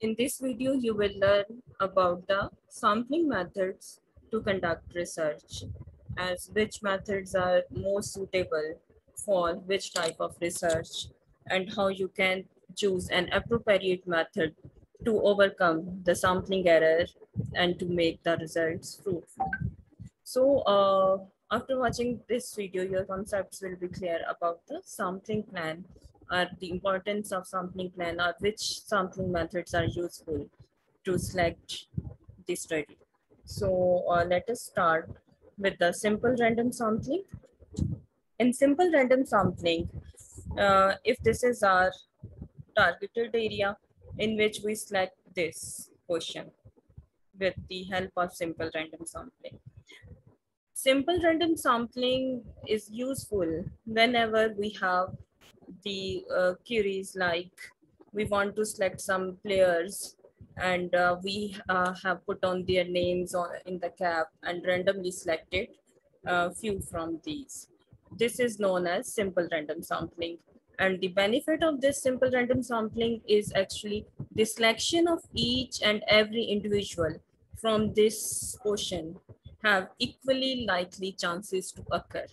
In this video, you will learn about the sampling methods to conduct research as which methods are most suitable for which type of research and how you can choose an appropriate method to overcome the sampling error and to make the results fruitful. So uh, after watching this video, your concepts will be clear about the sampling plan or the importance of sampling plan or which sampling methods are useful to select the study. So uh, let us start with the simple random sampling. In simple random sampling, uh, if this is our targeted area in which we select this question with the help of simple random sampling. Simple random sampling is useful whenever we have the uh, queries like we want to select some players and uh, we uh, have put on their names on, in the cap and randomly selected a few from these. This is known as simple random sampling. And the benefit of this simple random sampling is actually the selection of each and every individual from this portion have equally likely chances to occur.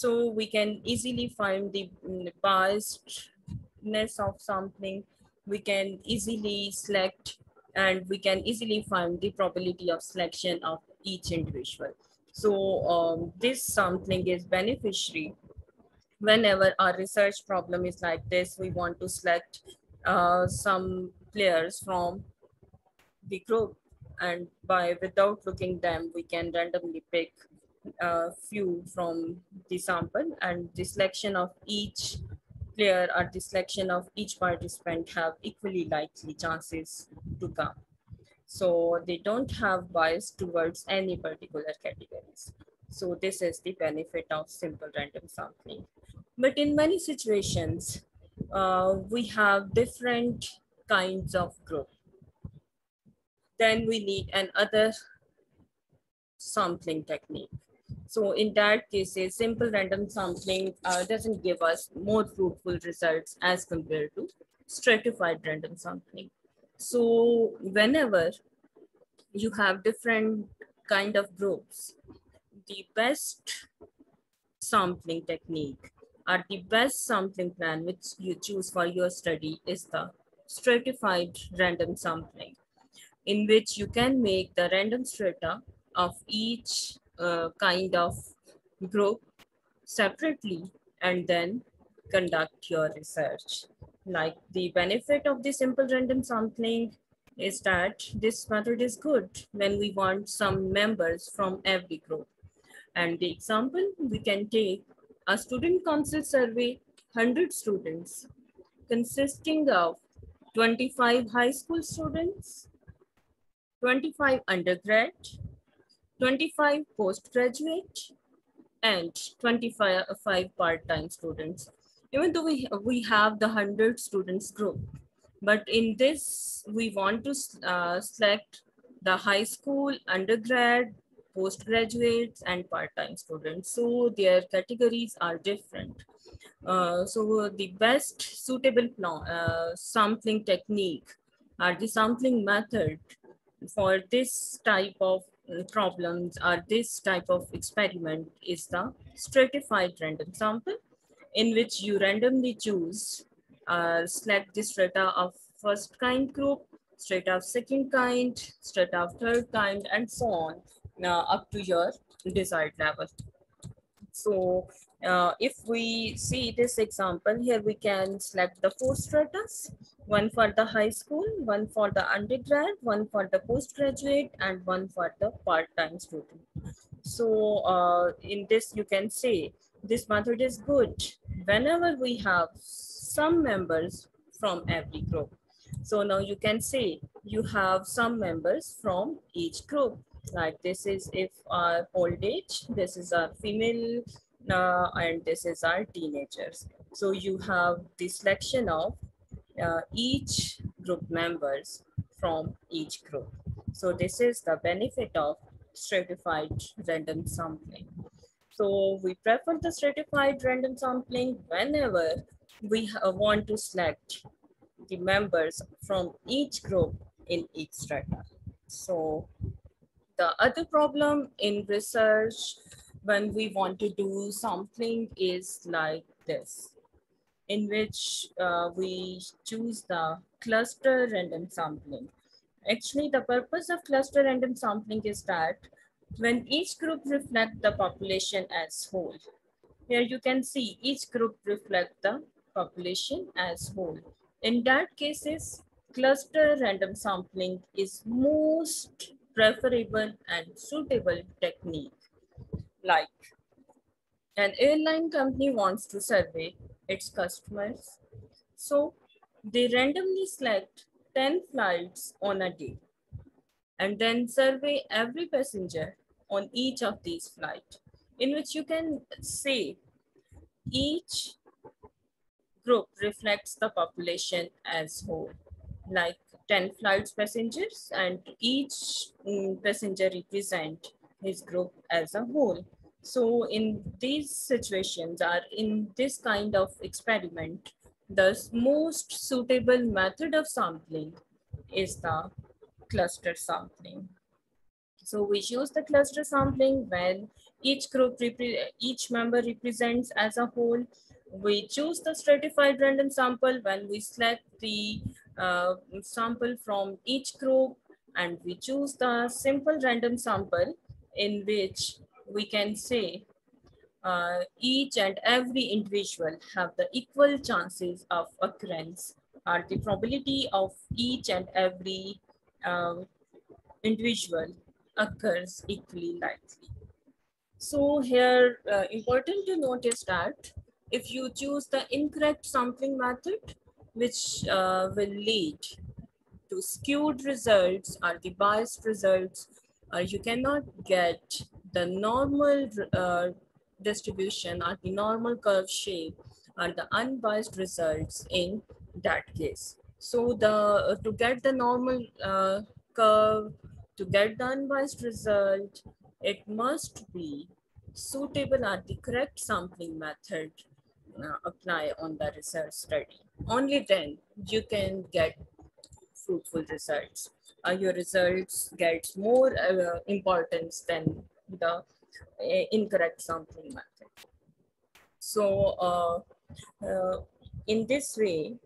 So we can easily find the mm, biasedness of sampling. We can easily select and we can easily find the probability of selection of each individual. So um, this sampling is beneficiary whenever our research problem is like this, we want to select uh, some players from the group and by without looking them, we can randomly pick a few from the sample and the selection of each player or the selection of each participant have equally likely chances to come. So they don't have bias towards any particular categories. So this is the benefit of simple random sampling. But in many situations, uh, we have different kinds of group. Then we need another sampling technique. So in that case, simple random sampling uh, doesn't give us more fruitful results as compared to stratified random sampling. So whenever you have different kind of groups, the best sampling technique or the best sampling plan which you choose for your study is the stratified random sampling in which you can make the random strata of each uh, kind of group separately and then conduct your research. Like the benefit of the simple random sampling is that this method is good when we want some members from every group. And the example, we can take a student council survey, 100 students, consisting of 25 high school students, 25 undergrad, 25 postgraduate, and 25 part-time students. Even though we, we have the 100 students group, but in this, we want to uh, select the high school, undergrad, postgraduates, and part-time students. So their categories are different. Uh, so the best suitable uh, sampling technique or the sampling method for this type of problems or this type of experiment is the stratified random sample in which you randomly choose uh, select the strata of first kind group, strata of second kind, strata of third kind, and so on uh, up to your desired level. So uh, if we see this example here, we can select the four stratas, one for the high school, one for the undergrad, one for the postgraduate, and one for the part-time student. So uh, in this, you can say this method is good whenever we have some members from every group. So now you can say you have some members from each group. Like this is if our old age, this is our female uh, and this is our teenagers. So you have the selection of uh, each group members from each group. So this is the benefit of stratified random sampling. So we prefer the stratified random sampling whenever we want to select the members from each group in each strata. So the other problem in research when we want to do something is like this, in which uh, we choose the cluster random sampling. Actually, the purpose of cluster random sampling is that when each group reflect the population as whole, here you can see each group reflect the population as whole. In that cases, cluster random sampling is most preferable and suitable technique. Like an airline company wants to survey its customers. So they randomly select 10 flights on a day and then survey every passenger on each of these flights in which you can say each group reflects the population as whole like 10 flights passengers and each um, passenger represent his group as a whole so in these situations or in this kind of experiment the most suitable method of sampling is the cluster sampling. So we use the cluster sampling when each group, each member represents as a whole. We choose the stratified random sample when we select the uh, sample from each group and we choose the simple random sample in which we can say uh, each and every individual have the equal chances of occurrence or the probability of each and every uh, individual occurs equally likely. So here, uh, important to notice that if you choose the incorrect sampling method, which uh, will lead to skewed results or the biased results, uh, you cannot get the normal uh, distribution or the normal curve shape or the unbiased results in that case. So the uh, to get the normal uh, curve, to get the unbiased result, it must be suitable at the correct sampling method apply on the research study. Only then you can get fruitful results. Uh, your results get more uh, importance than the incorrect sampling method. So uh, uh, in this way,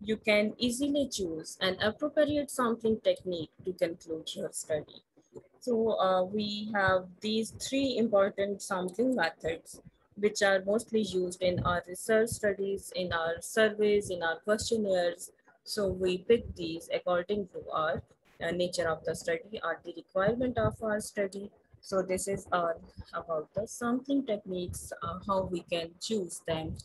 you can easily choose an appropriate sampling technique to conclude your study. So uh, we have these three important sampling methods, which are mostly used in our research studies, in our surveys, in our questionnaires. So we pick these according to our uh, nature of the study or the requirement of our study so this is uh, about the sampling techniques, uh, how we can choose them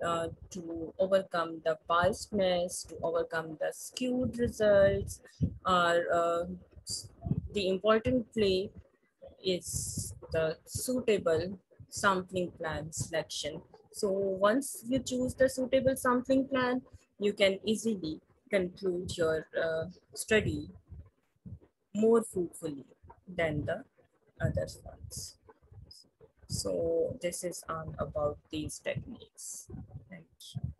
uh, to overcome the biasness, to overcome the skewed results, or uh, the important play is the suitable sampling plan selection. So once you choose the suitable sampling plan, you can easily conclude your uh, study more fruitfully than the other ones. So this is on about these techniques. Thank you.